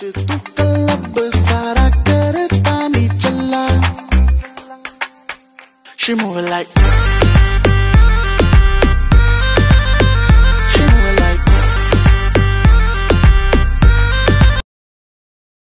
तू कलब सारा करता नहीं चला। She moving like